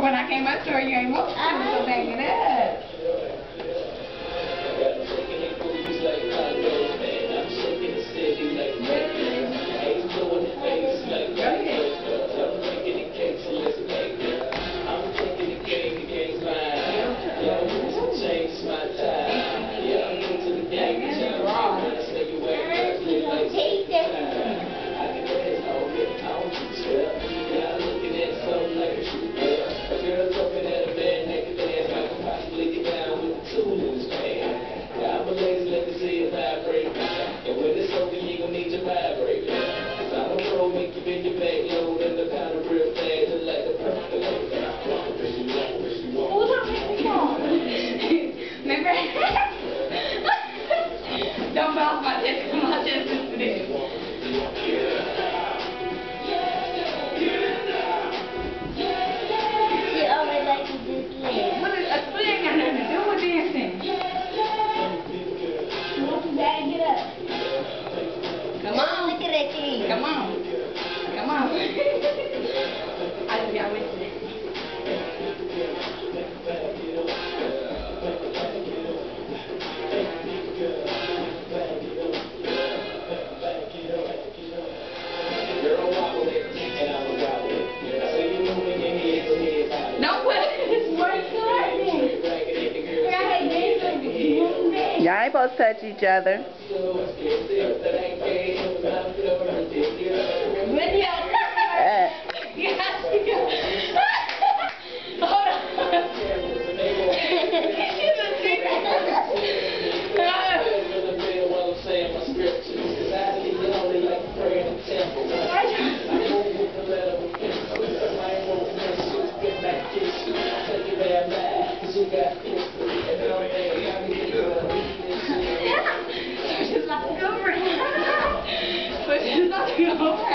When I came up to her, you ain't to so bang it up. Don't bounce my chest, my chest is today. She always likes to just live. What is a split ain't got nothing to do with dancing. Daddy, get up. Come on. Look at that thing. Come on. Come on. I just got with it. No, what? Y'all to touch each other. She's like, go around. But she's not going to go around.